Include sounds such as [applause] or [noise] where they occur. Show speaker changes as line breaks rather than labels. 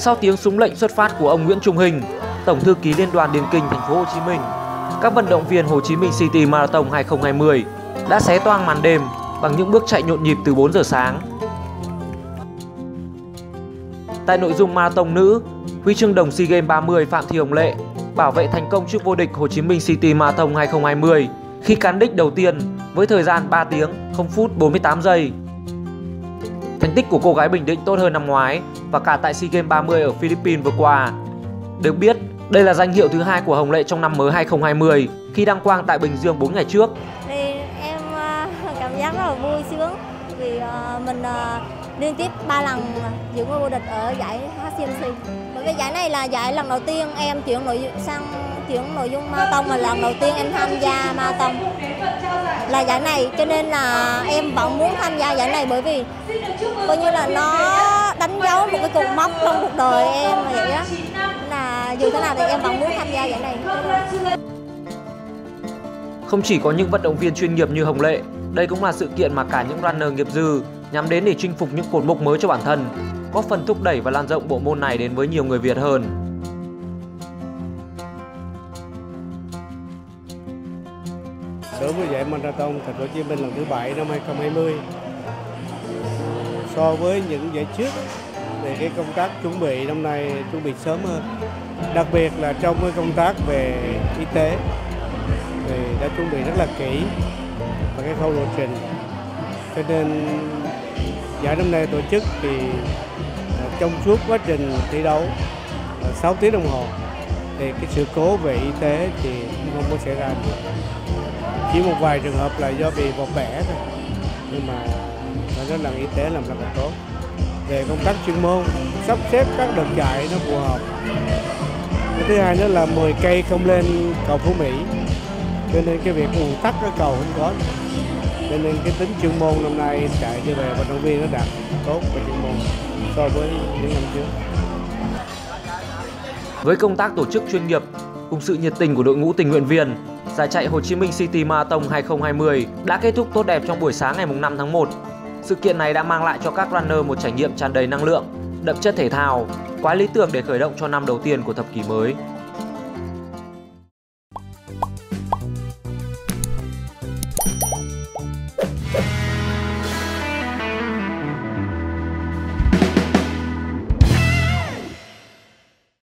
Sau tiếng súng lệnh xuất phát của ông Nguyễn Trung Hình, Tổng thư ký Liên đoàn Điền Kinh Thành phố Hồ Chí Minh, các vận động viên Hồ Chí Minh City Marathon 2020 đã xé toang màn đêm bằng những bước chạy nhộn nhịp từ 4 giờ sáng. Tại nội dung marathon nữ, huy chương đồng SEA Games 30 Phạm Thị Hồng Lệ bảo vệ thành công chức vô địch Hồ Chí Minh City Marathon 2020 khi cán đích đầu tiên với thời gian 3 tiếng 0 phút 48 giây. Thành tích của cô gái Bình Định tốt hơn năm ngoái và cả tại SEA Games 30 ở Philippines vừa qua. Được biết, đây là danh hiệu thứ hai của Hồng Lệ trong năm mới 2020 khi đăng quang tại Bình Dương 4 ngày trước.
Thì em ờ, [laughs] cảm giác rất là vui sướng vì ờ, mình ờ, liên tiếp 3 lần giữ ngôi vô địch ở giải HCMC. Bởi vì giải này là giải lần đầu tiên em chuyển nội dung sang chuyển nội dung marathon mà lần đầu tiên em tham gia marathon là giải này. Cho nên là em vẫn muốn tham gia giải này bởi vì coi như là nó đánh dấu một cái cột mốc trong cuộc đời em vậy đó là dù thế nào thì em vẫn muốn tham gia giải này.
Không chỉ có những vận động viên chuyên nghiệp như Hồng Lệ, đây cũng là sự kiện mà cả những runner nghiệp dư nhắm đến để chinh phục những cột mốc mới cho bản thân, có phần thúc đẩy và lan rộng bộ môn này đến với nhiều người Việt hơn.
Đối với giải marathon thành phố Hồ Chí Minh lần thứ bảy năm 2020 so với những giải trước thì cái công tác chuẩn bị năm nay, chuẩn bị sớm hơn. Đặc biệt là trong cái công tác về y tế, thì đã chuẩn bị rất là kỹ và cái khâu lộ trình. Cho nên giải năm nay tổ chức thì à, trong suốt quá trình thi đấu à, 6 tiếng đồng hồ, thì cái sự cố về y tế thì không có xảy ra được chỉ một vài trường hợp là do bị vọt bẻ thôi. Nhưng mà phải nói là y tế làm rất là tốt. Về công tác chuyên môn sắp xếp các đợt chạy nó phù hợp. Cái thứ hai nữa là 10 cây không lên cầu Phú Mỹ. Cho nên cái việc ùn tắc cái cầu không có. Cho nên cái tính chuyên môn năm nay chạy như về vận động viên nó đạt tốt về chuyên môn so với những năm trước.
Với công tác tổ chức chuyên nghiệp cùng sự nhiệt tình của đội ngũ tình nguyện viên, giải chạy Hồ Chí Minh City Marathon 2020 đã kết thúc tốt đẹp trong buổi sáng ngày 5 tháng 1. Sự kiện này đã mang lại cho các runner một trải nghiệm tràn đầy năng lượng, đậm chất thể thao, quá lý tưởng để khởi động cho năm đầu tiên của thập kỷ mới.